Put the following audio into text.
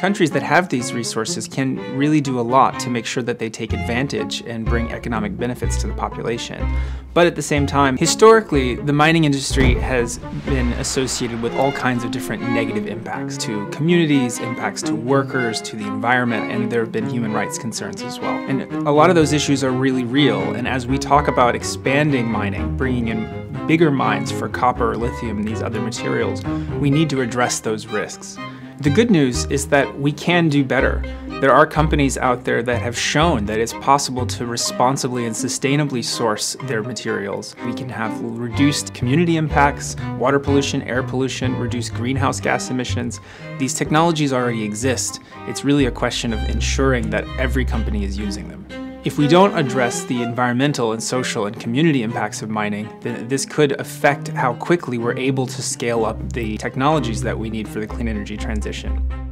Countries that have these resources can really do a lot to make sure that they take advantage and bring economic benefits to the population. But at the same time, historically, the mining industry has been associated with all kinds of different negative impacts to communities, impacts to workers, to the environment, and there have been human rights concerns as well. And a lot of those issues are really real, and as we talk about expanding mining, bringing in bigger mines for copper, or lithium, and these other materials, we need to address those risks. The good news is that we can do better. There are companies out there that have shown that it's possible to responsibly and sustainably source their materials. We can have reduced community impacts, water pollution, air pollution, reduced greenhouse gas emissions. These technologies already exist. It's really a question of ensuring that every company is using them. If we don't address the environmental and social and community impacts of mining, then this could affect how quickly we're able to scale up the technologies that we need for the clean energy transition.